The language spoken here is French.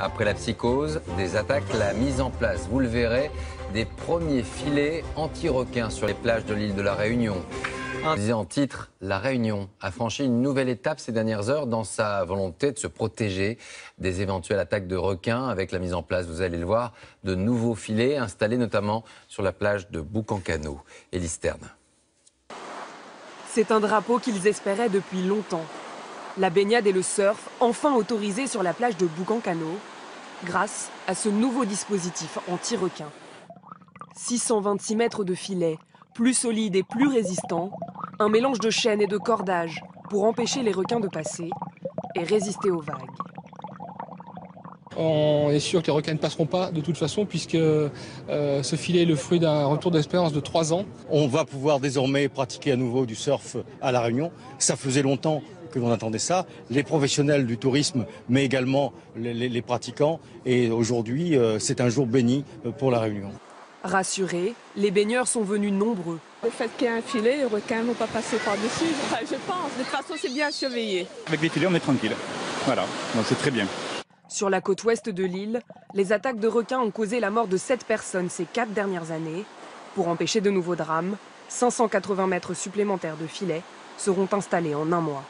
Après la psychose, des attaques, la mise en place, vous le verrez, des premiers filets anti-requins sur les plages de l'île de la Réunion. Un en titre, La Réunion a franchi une nouvelle étape ces dernières heures dans sa volonté de se protéger des éventuelles attaques de requins avec la mise en place, vous allez le voir, de nouveaux filets installés notamment sur la plage de Boucancano et Listerne. C'est un drapeau qu'ils espéraient depuis longtemps. La baignade et le surf enfin autorisés sur la plage de Boucancano grâce à ce nouveau dispositif anti-requin. 626 mètres de filets, plus solides et plus résistants, un mélange de chaînes et de cordages pour empêcher les requins de passer et résister aux vagues. On est sûr que les requins ne passeront pas de toute façon puisque euh, ce filet est le fruit d'un retour d'expérience de trois ans. On va pouvoir désormais pratiquer à nouveau du surf à La Réunion. Ça faisait longtemps que l'on attendait ça, les professionnels du tourisme, mais également les, pratiquants. Et aujourd'hui, euh, c'est un jour béni euh, pour La Réunion. Rassurés, les baigneurs sont venus nombreux. Le fait qu'il y ait un filet, les requins ne vont pas passer par-dessus, je pense. De toute façon, c'est bien surveillé. Avec les filets, on est tranquille. Voilà, donc c'est très bien. Sur la côte ouest de l'île, les attaques de requins ont causé la mort de 7 personnes ces 4 dernières années. Pour empêcher de nouveaux drames, 580 mètres supplémentaires de filets seront installés en un mois.